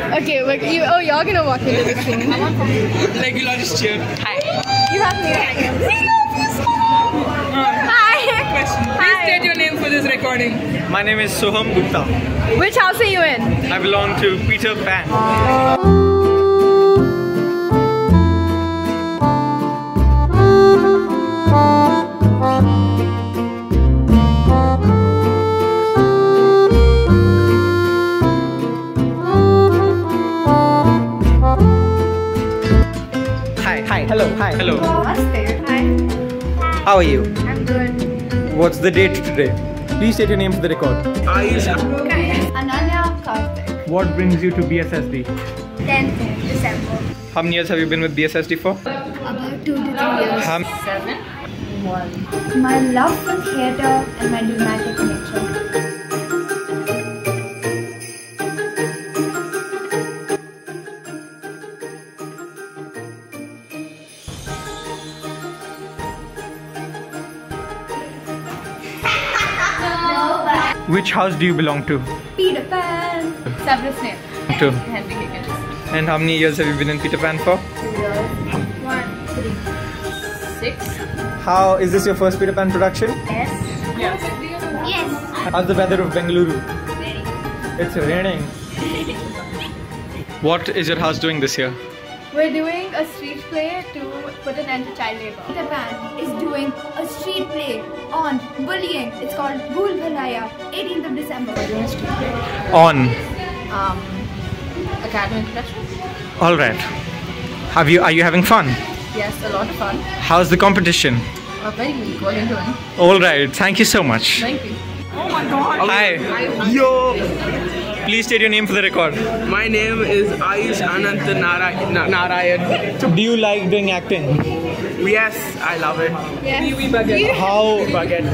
Okay, look, you, oh, y'all gonna walk into the scene. Like we'll all just cheer. You have to. Hi. Please Hi. state your name for this recording. My name is Soham Gupta. Which house are you in? I belong to Peter Pan. Oh. Hello, hi, hello. Namaste. Hi. How are you? I'm good. What's the date today? Please state your name for the record. Ayush. Annanya Karthik. What brings you to BSSD? 10th December. How many years have you been with BSSD for? About two to three years. How, My love for theatre and my dramatic nature. Which house do you belong to? Peter Pan. Severus Snape. To. Henry Higgins. And how many years have you been in Peter Pan for? Two years. One, three, six. How is this your first Peter Pan production? Yes. Yes. Yes. How's the weather of Bengaluru? It's raining. what is your house doing this year? We're doing a street play to put an end to child labor. Peter Pan is doing a street play on bullying. It's called Bhool Bhulaiyaa, 18th of December. We're doing a street play. On. Um, academic production? All right. Have you? Are you having fun? Yes, a lot of fun. How's the competition? Uh, very weak. What are you doing? All right. Thank you so much. Thank you. Oh my god. Hi. Yo. Please state your name for the record. My name is Ayush Anant Nara- Na- Narayan. Do you like doing acting? Yes, I love it. Yes. How? Bucket.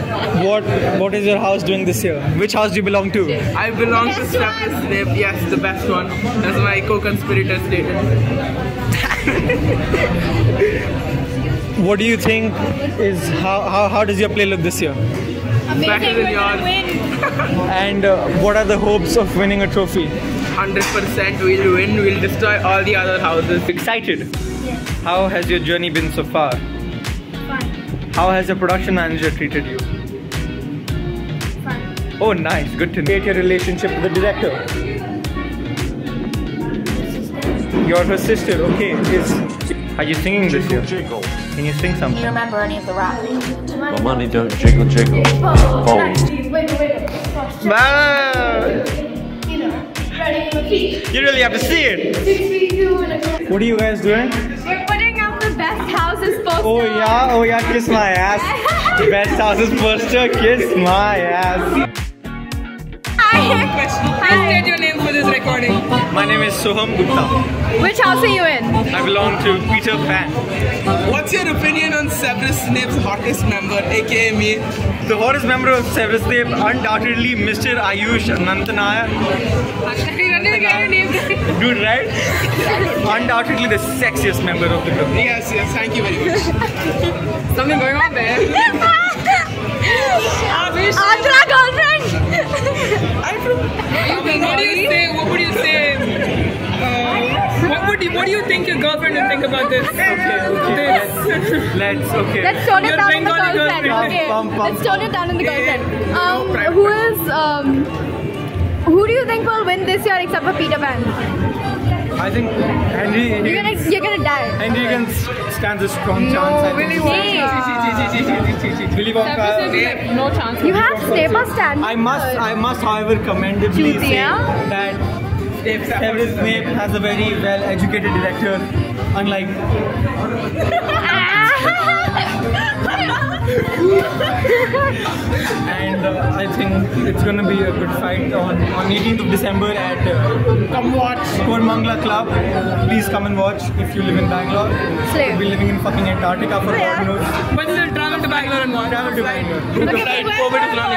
What? What is your house doing this year? Which house do you belong to? I belong to Best Severus one. Snape. Yes, the best one. As my co-conspirator stated. What do you think is how how, how does your play look this year? Better than yours. And uh, what are the hopes of winning a trophy? 100% we'll win. We'll destroy all the other houses. Excited. Yes. How has your journey been so far? Fun. How has your production manager treated you? Fun. Oh, nice. Good to know. your relationship with the director. You're her sister. Okay. Is are you singing this year? Jiggle. Can you sing something? Do you remember any of the rap? My money don't jiggle jiggle. Fold. Wait, wait, wait. Wow. You know, ready to repeat. You really have to see it. Six, three, two, and a What are you guys doing? We're putting out the best houses poster. Oh yeah, oh yeah, kiss my ass. The best houses poster, kiss my ass. Hi. Question. Please Hi. state your name for this recording. My name is Soham Gupta. Which house are you in? I belong to Peter Pan. What's your opinion on Severus Snape's hottest member, aka me? The hottest member of Severus Snape, undoubtedly Mr. Ayush Anantanaya. Dude, right? undoubtedly the sexiest member of the group. Yes, yes, thank you very much. Something going on there. Andhra girlfriend. I'm from. what do you say? What would you, What do you think your girlfriend would think about this? Okay, okay. This. Let's, okay. Let's tone it Your down in the Bengali girlfriend. girlfriend. Okay. Pump, pump. Let's tone it down in the girlfriend. Um, who is um, who do you think will win this year except for Peter Pan? I think Henry, You're gonna Higgins, you're gonna die. Henry Higgins stands a strong chance. I Willy think. Wonka. Willy Wonka. No chance. You have Snape stand. I must, I must, however, commendably Choose, say yeah? that Severus Snape has a very well-educated director, unlike and uh, I think it's gonna be a good fight on, on 18th of December at uh, Come watch. Koramangala Club. Please come and watch if you live in Bangalore. Slay. We'll be living in fucking Antarctica for Yeah. God knows. But still travel to Bangalore and watch. Travel to Bangalore. Okay, COVID is not